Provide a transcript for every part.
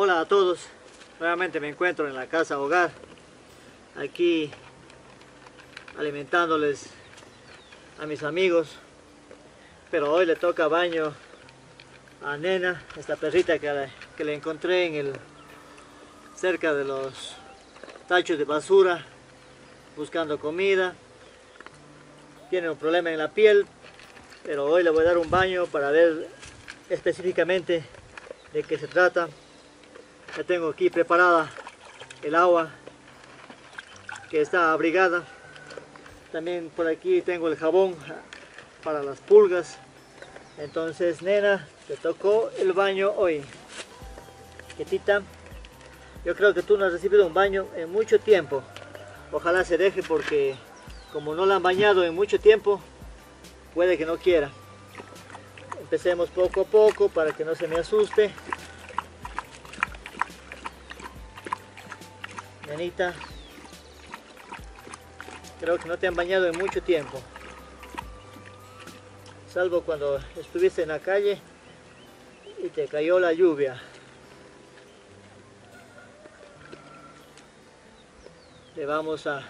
Hola a todos, nuevamente me encuentro en la casa hogar, aquí alimentándoles a mis amigos, pero hoy le toca baño a Nena, esta perrita que le, que le encontré en el, cerca de los tachos de basura, buscando comida, tiene un problema en la piel, pero hoy le voy a dar un baño para ver específicamente de qué se trata. Ya tengo aquí preparada el agua que está abrigada. También por aquí tengo el jabón para las pulgas. Entonces, nena, te tocó el baño hoy. Quietita, yo creo que tú no has recibido un baño en mucho tiempo. Ojalá se deje porque como no la han bañado en mucho tiempo, puede que no quiera. Empecemos poco a poco para que no se me asuste. Nenita, creo que no te han bañado en mucho tiempo. Salvo cuando estuviste en la calle y te cayó la lluvia. Le vamos a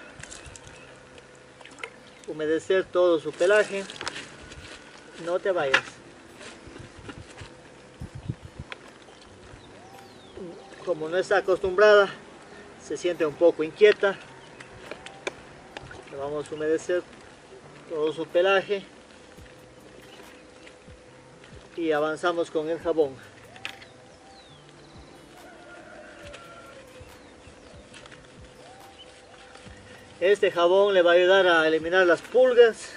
humedecer todo su pelaje. No te vayas. Como no está acostumbrada, se siente un poco inquieta. Le vamos a humedecer todo su pelaje y avanzamos con el jabón. Este jabón le va a ayudar a eliminar las pulgas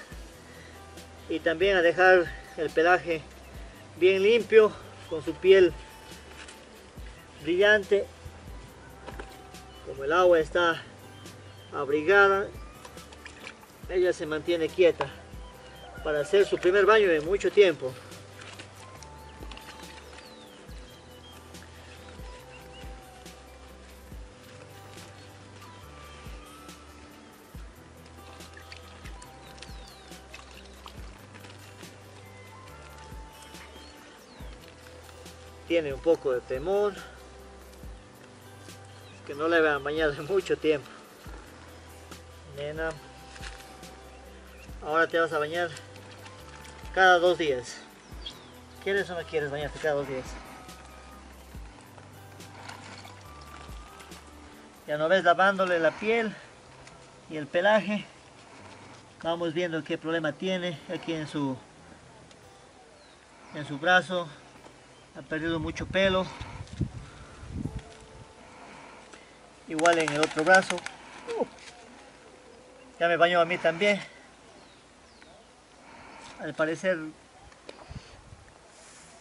y también a dejar el pelaje bien limpio con su piel brillante como el agua está abrigada ella se mantiene quieta para hacer su primer baño en mucho tiempo. Tiene un poco de temor que no le vean bañado en mucho tiempo. Nena ahora te vas a bañar cada dos días. ¿quieres o no quieres bañarte cada dos días? ya no ves lavándole la piel y el pelaje. Vamos viendo qué problema tiene aquí en su en su brazo. Ha perdido mucho pelo igual en el otro brazo. Uh, ya me bañó a mí también. Al parecer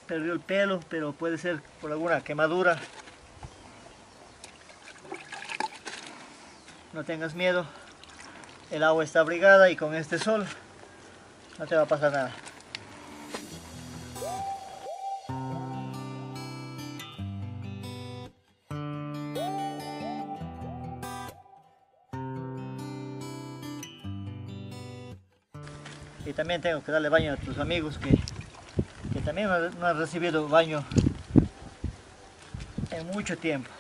perdió el pelo pero puede ser por alguna quemadura. No tengas miedo. El agua está abrigada y con este sol no te va a pasar nada y también tengo que darle baño a tus amigos que, que también no han recibido baño en mucho tiempo.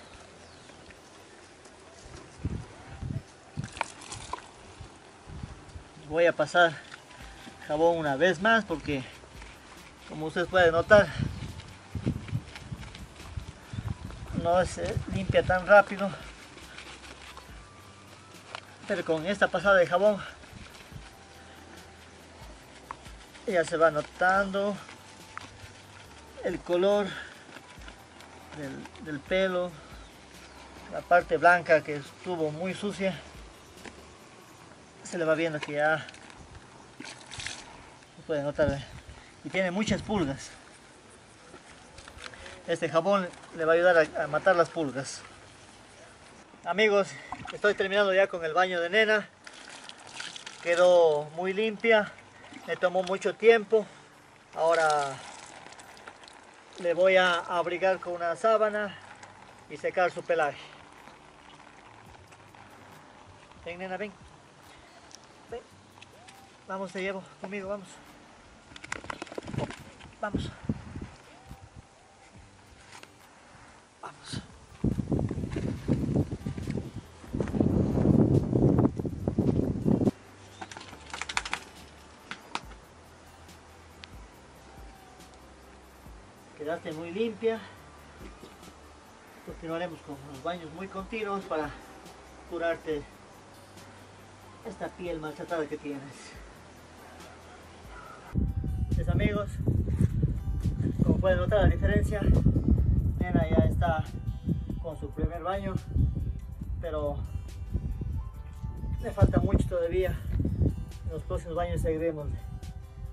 Voy a pasar jabón una vez más porque como ustedes pueden notar no se limpia tan rápido pero con esta pasada de jabón ya se va notando el color del, pelo la parte blanca que estuvo muy sucia se le va viendo que ya se notar ¿eh? y tiene muchas pulgas. Este jabón le va a ayudar a, a matar las pulgas. Amigos estoy terminando ya con el baño de nena. Quedó muy limpia me tomó mucho tiempo. Ahora le voy a abrigar con una sábana y secar su pelaje. Ven nena ven. Ven. Vamos te llevo. Conmigo vamos. Vamos muy limpia. Continuaremos con los baños muy continuos para curarte esta piel maltratada que tienes. Mis amigos, como pueden notar la diferencia, Nena ya está con su primer baño, pero le falta mucho todavía. En los próximos baños seguiremos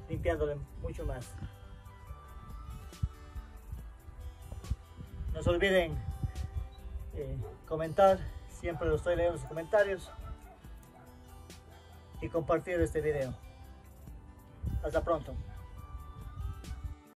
limpiándole mucho más. No se olviden eh, comentar, siempre lo estoy leyendo sus comentarios y compartir este video. Hasta pronto.